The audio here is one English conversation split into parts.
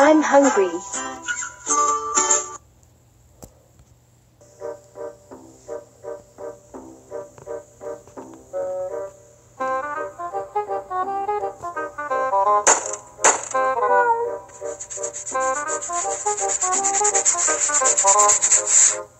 I'm hungry.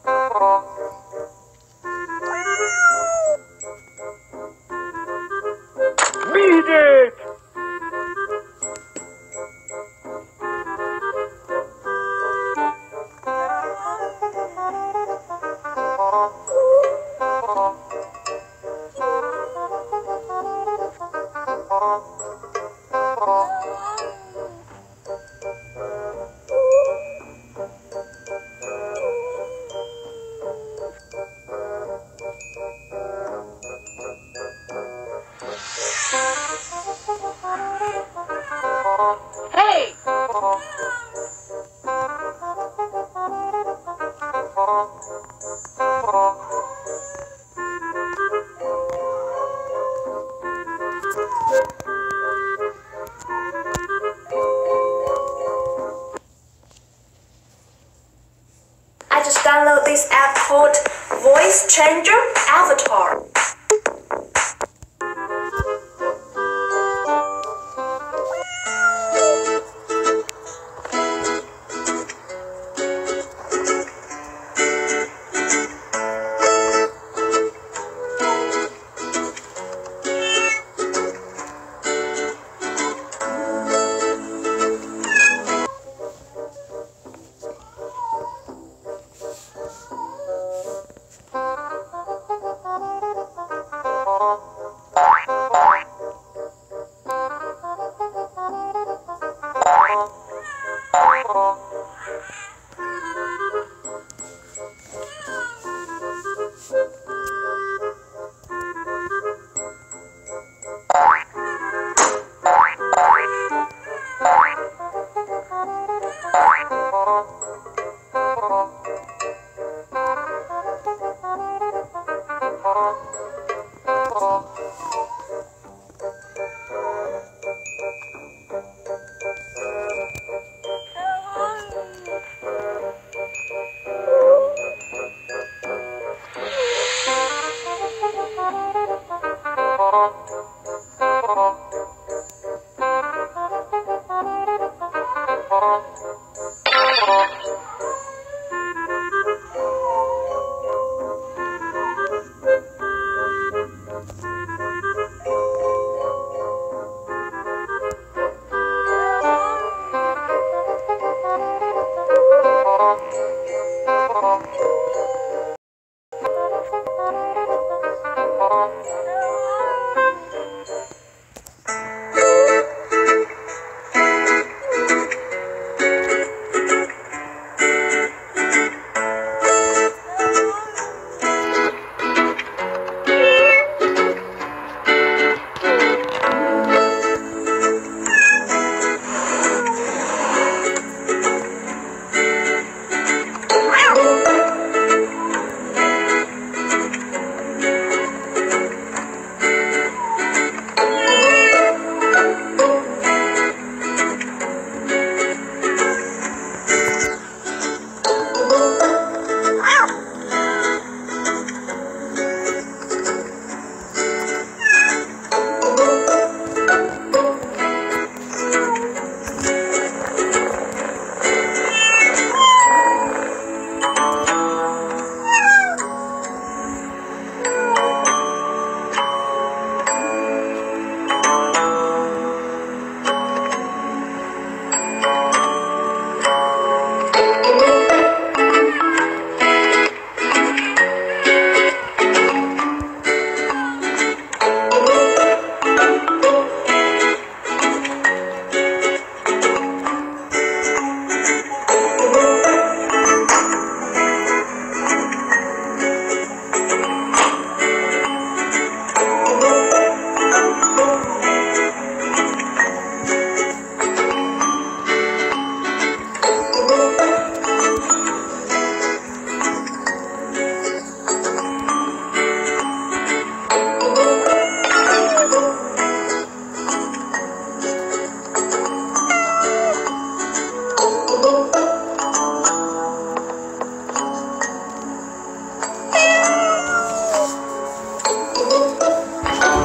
I just download this app called Voice Changer Avatar.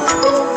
Oh.